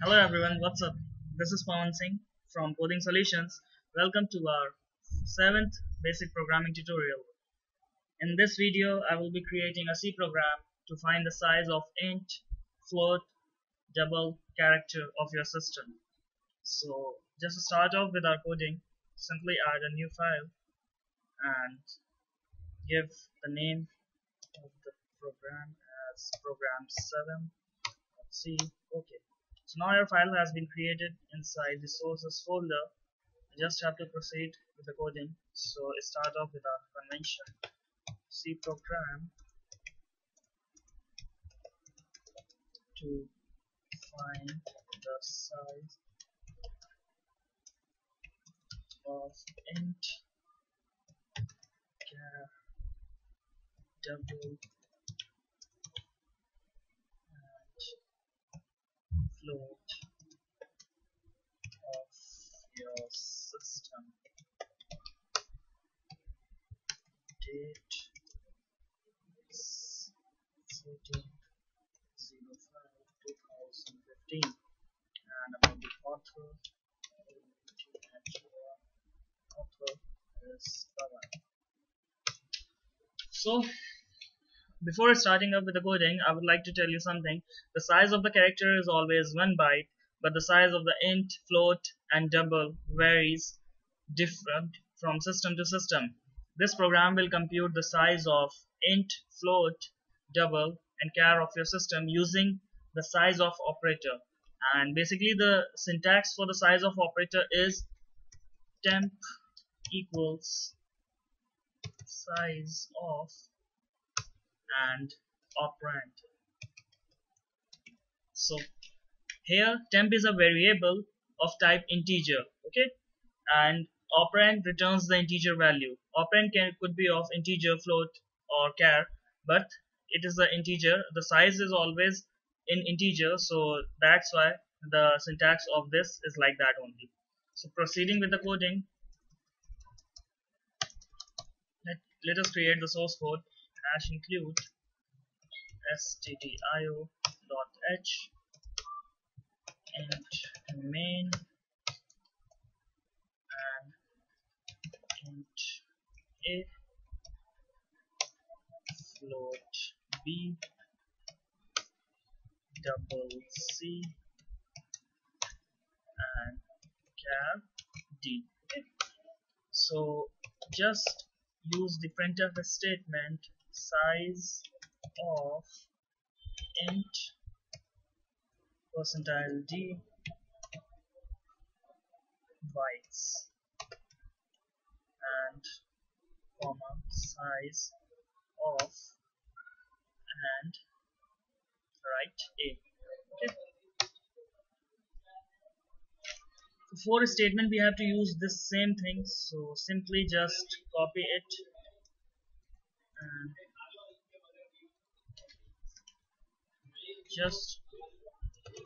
Hello everyone, what's up? This is Pawan Singh from Coding Solutions. Welcome to our seventh basic programming tutorial. In this video, I will be creating a C program to find the size of int, float, double character of your system. So just to start off with our coding, simply add a new file and give the name of the program as program7.c. Okay. So now your file has been created inside the sources folder. You just have to proceed with the coding. So start off with our convention. C program to find the size of int char double and float of your system date 14 2015 and about the author uh, author is. So before starting up with the coding, I would like to tell you something. The size of the character is always 1 byte, but the size of the int, float, and double varies different from system to system. This program will compute the size of int, float, double, and char of your system using the size of operator. And basically the syntax for the size of operator is temp equals size of and operand. So here temp is a variable of type integer, okay, and operand returns the integer value. Operand can could be of integer, float, or char, but it is the integer. The size is always in integer, so that's why the syntax of this is like that only. So proceeding with the coding, let, let us create the source code hash include stdio.h int main and int a float b double c and char d okay. so just use the printf statement size of int percentile d bytes and comma size of and right a. Okay. For a statement we have to use this same thing. So simply just copy it and just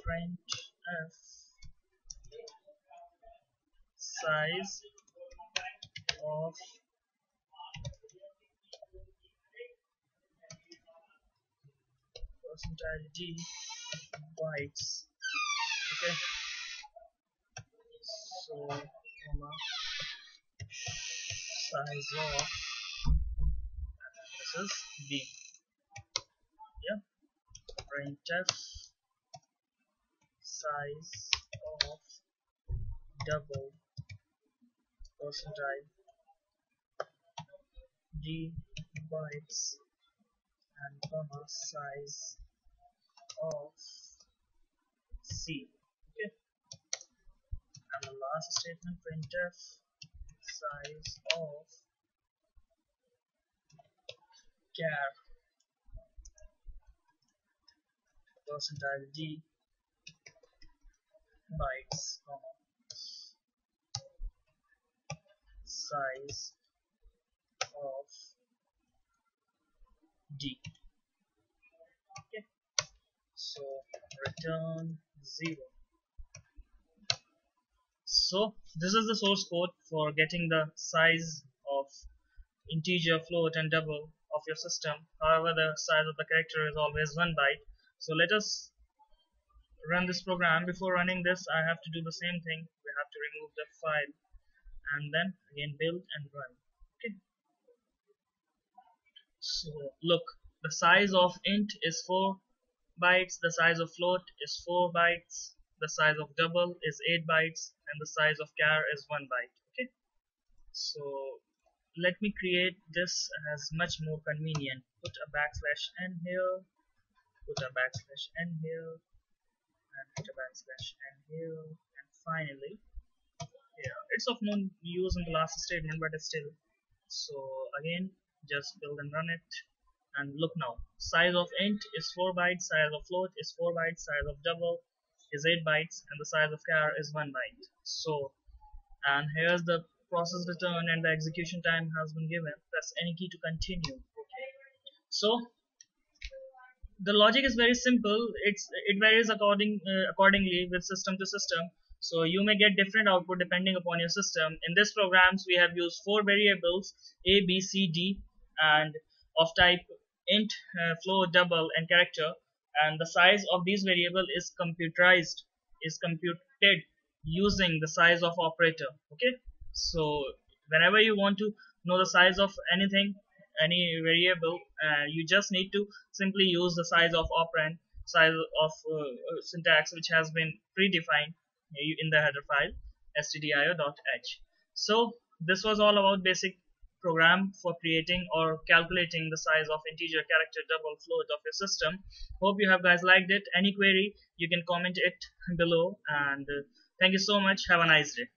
print f size of percentile d bytes. Okay? So comma size of this is b. Yeah printf size of double percentile d bytes and comma size of c. Okay. And the last statement printf size of char percentile d bytes. Size of d. Okay. So return 0 so this is the source code for getting the size of integer float and double of your system. However the size of the character is always one byte so let us run this program. Before running this I have to do the same thing. We have to remove the file and then again build and run. Okay. So look the size of int is 4 bytes. The size of float is 4 bytes. The size of double is 8 bytes. And the size of char is 1 byte. Okay. So let me create this as much more convenient. Put a backslash n here put a backslash n here and put a backslash n here and finally yeah it's of no use in the last statement but it's still. So again just build and run it. And look now size of int is 4 bytes size of float is 4 bytes size of double is 8 bytes and the size of char is 1 byte. So and here's the process return and the execution time has been given. Press any key to continue. Okay. So the logic is very simple. It's it varies according uh, accordingly with system to system. So you may get different output depending upon your system. In this programs we have used four variables a b c d and of type int uh, float double and character. And the size of these variable is computerized is computed using the size of operator. Okay? So whenever you want to know the size of anything any variable uh, you just need to simply use the size of operand size of uh, syntax which has been predefined in the header file stdio.h so this was all about basic program for creating or calculating the size of integer character double float of your system. Hope you have guys liked it. Any query you can comment it below. And uh, thank you so much. Have a nice day